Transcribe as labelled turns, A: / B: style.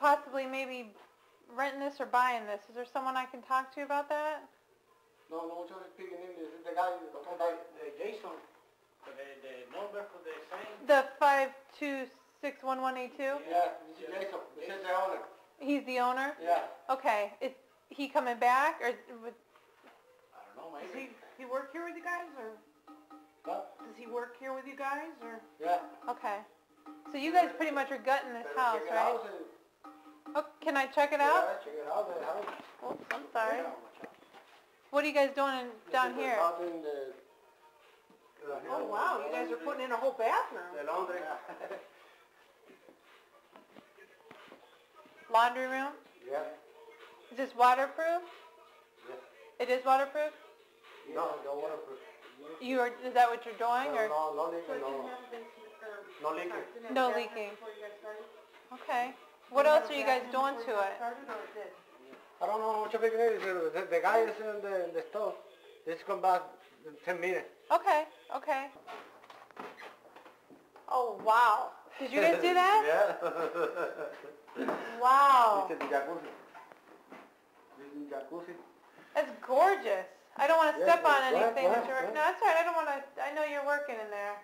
A: possibly maybe renting this or buying this. Is there someone I can talk to about that?
B: No, no mucho speaking English. The guy, the
C: Okay,
B: guy.
C: the Jason, the, the number for the sign,
A: The five two six one one eight two?
B: Yeah, this is Jason. This is the owner.
A: He's the owner?
B: Yeah.
A: Okay, is he coming back or would,
C: I don't know,
D: Does he, he work here with you guys, or
B: What?
D: does he work here with you guys, or?
B: Yeah.
A: okay. So you guys pretty much are gutting this house, right?
B: out and-
A: Oh, can I check it out?
B: Yeah, check it out. The house.
A: Oops, I'm sorry.
C: Yeah, watch out.
A: What are you guys doing in- down
B: This is the
A: here?
B: the- the-
D: Oh, wow, you guys are putting in a whole bathroom.
B: The laundry.
A: Laundry room?
B: Yeah.
A: Is this waterproof?
B: Yeah.
A: It is waterproof?
B: No, no waterproof.
A: You are, is that what you're doing or?
B: No, no leaking, no. No leaking.
A: No leaking. Okay. What else are you guys doing to it?
B: I don't know much speaking English. The, the guy is in the, in the store. He's come back in ten minutes.
A: Okay, okay. Oh, wow. Did you guys do that?
B: Yeah.
A: Wow.
B: Is the jacuzzi. Is the jacuzzi.
A: That's gorgeous. I don't want to
B: Yeah,
A: step on
B: go ahead,
A: anything that you're, no, that's all right. I don't want to, I know you're working in there.